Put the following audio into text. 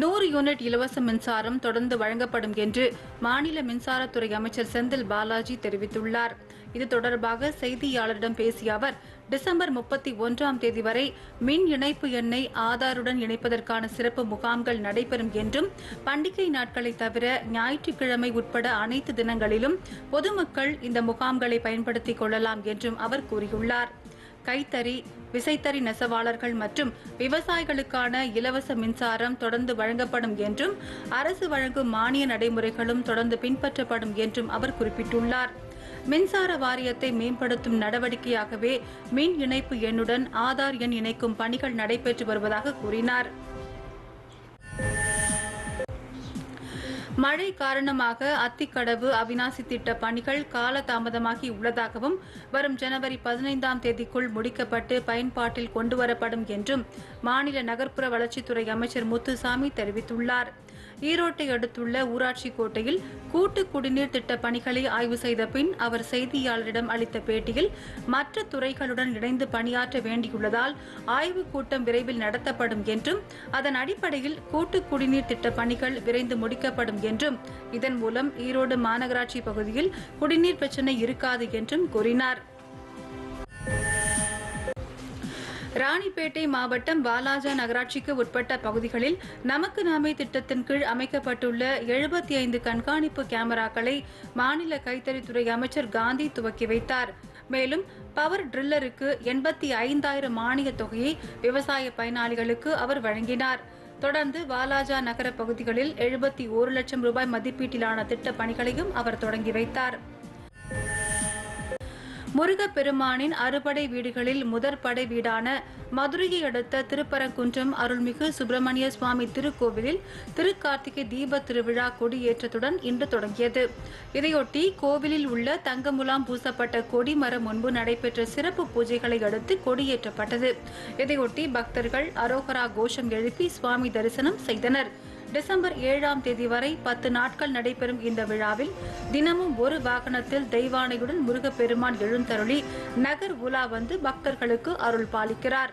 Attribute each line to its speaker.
Speaker 1: நூறு யூனிட் இலவச மின்சாரம் தொடர்ந்து வழங்கப்படும் என்று மாநில மின்சாரத்துறை அமைச்சர் செந்தில் பாலாஜி தெரிவித்துள்ளார். இது தொடர்பாக செய்தியாளரிடம் பேசிய அவர் டிசம்பர் முப்பத்தி ஒன்றாம் தேதி வரை மின் இணைப்பு எண்ணை ஆதாருடன் இணைப்பதற்கான சிறப்பு முகாம்கள் நடைபெறும் என்றும் பண்டிகை நாட்களை தவிர ஞாயிற்றுக்கிழமை உட்பட அனைத்து தினங்களிலும் பொதுமக்கள் இந்த முகாம்களை பயன்படுத்திக் கொள்ளலாம் என்றும் அவர் கூறியுள்ளார். கைத்தறி விசைத்தறி நெசவாளர்கள் மற்றும் விவசாயிகளுக்கான இலவச மின்சாரம் தொடர்ந்து வழங்கப்படும் என்றும் அரசு வழங்கும் மானிய நடைமுறைகளும் தொடர்ந்து பின்பற்றப்படும் என்றும் அவர் குறிப்பிட்டுள்ளார். மின்சார வாரியத்தை மேம்படுத்தும் நடவடிக்கையாகவே மின் இணைப்பு எண்ணுடன் ஆதார் எண் இணைக்கும் பணிகள் நடைபெற்று வருவதாக கூறினார். மழை காரணமாக அத்திக்கடவு அவினாசி திட்ட பணிகள் காலதாமதமாகி உள்ளதாகவும் வரும் ஜனவரி பதினைந்தாம் தேதிக்குள் முடிக்கப்பட்டு பயன்பாட்டில் கொண்டுவரப்படும் என்றும் மாநில நகர்ப்புற வளர்ச்சித்துறை அமைச்சர் முத்துசாமி தெரிவித்துள்ளார். ஈரோட்டை அடுத்துள்ள ஊராட்சி கோட்டையில் கூட்டு குடிநீர் திட்ட பணிகளை ஆய்வு செய்த பின் அவர் செய்தியாளரிடம் அளித்த பேட்டியில் மற்ற துறைகளுடன் இணைந்து பணியாற்ற வேண்டியுள்ளதால் ஆய்வுக் கூட்டம் விரைவில் நடத்தப்படும் என்றும் அதன் அடிப்படையில் கூட்டு குடிநீர் திட்ட பணிகள் விரைந்து முடிக்கப்படும் என்றும் இதன் மூலம் ஈரோடு மாநகராட்சி பகுதியில் குடிநீர் பிரச்சினை இருக்காது என்றும் கூறினார். ராணிப்பேட்டை மாவட்டம் வாலாஜா நகராட்சிக்கு உட்பட்ட பகுதிகளில் நமக்கு நாமே திட்டத்தின் கீழ் அமைக்கப்பட்டுள்ள எழுபத்தி ஐந்து கண்காணிப்பு கேமராக்களை மாநில கைத்தறித்துறை அமைச்சர் காந்தி துவக்கி வைத்தார். மேலும் பவர் ட்ரில்லருக்கு எண்பத்தி ஐந்தாயிரம் மானிய தொகையை விவசாய பயனாளிகளுக்கு அவர் வழங்கினார். தொடர்ந்து வாலாஜா நகர பகுதிகளில் எழுபத்தி ஒரு லட்சம் ரூபாய் மதிப்பீட்டிலான திட்ட பணிகளையும் அவர் தொடங்கி வைத்தார். முருகப்பெருமானின் அறுபடை வீடுகளில் முதற் படை வீடான மதுரையை அடுத்த திருப்பரங்குன்றம் அருள்மிகு சுப்பிரமணிய சுவாமி திருக்கோவிலில் திருக்கார்த்திகை தீப திருவிழா கொடியேற்றத்துடன் இன்று தொடங்கியது. இதையொட்டி கோவிலில் உள்ள தங்கமுலாம் பூசப்பட்ட கொடி மரம் முன்பு நடைபெற்ற சிறப்பு பூஜைகளை அடுத்து கொடியேற்றப்பட்டது. இதையொட்டி பக்தர்கள் அரோகரா கோஷம் எழுப்பி சுவாமி தரிசனம் செய்தனர். டிசம்பர் ஏழாம் தேதி வரை பத்து நாட்கள் நடைபெறும் இந்த விழாவில் தினமும் ஒரு வாகனத்தில் தெய்வானையுடன் முருகப்பெருமான் எழுந்தருளி நகர் உலா வந்து பக்தர்களுக்கு அருள் பாலிக்கிறார்.